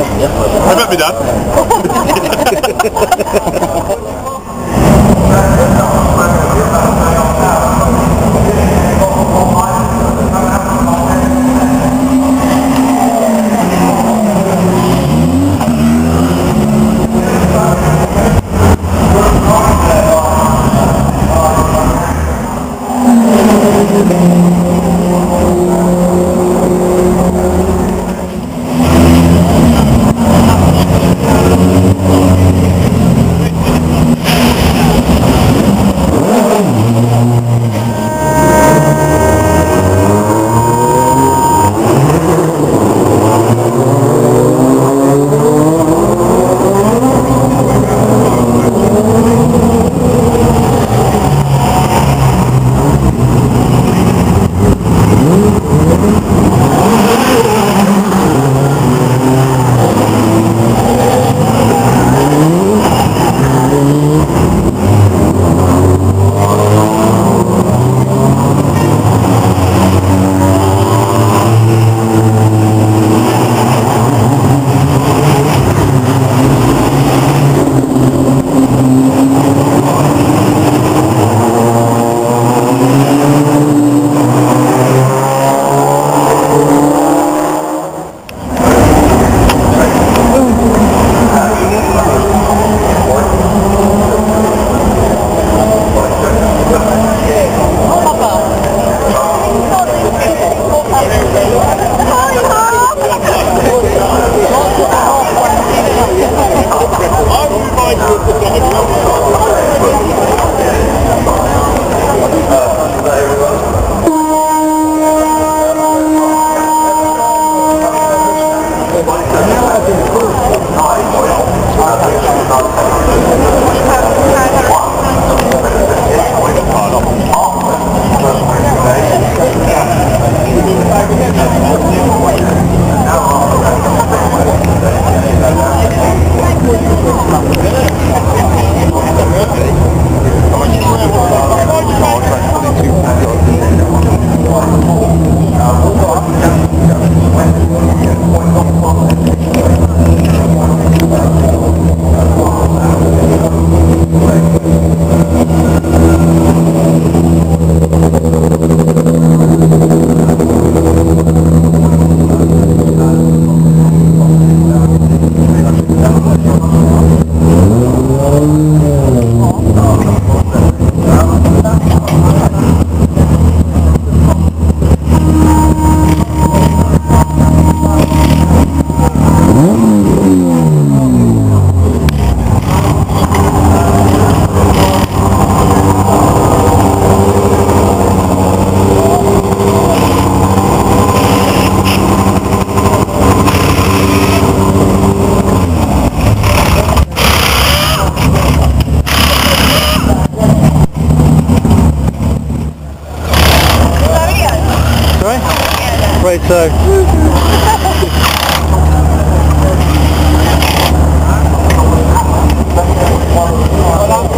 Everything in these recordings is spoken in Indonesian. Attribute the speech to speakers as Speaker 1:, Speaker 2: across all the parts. Speaker 1: 있거든요. 아, 해봅니다.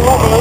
Speaker 1: Kalau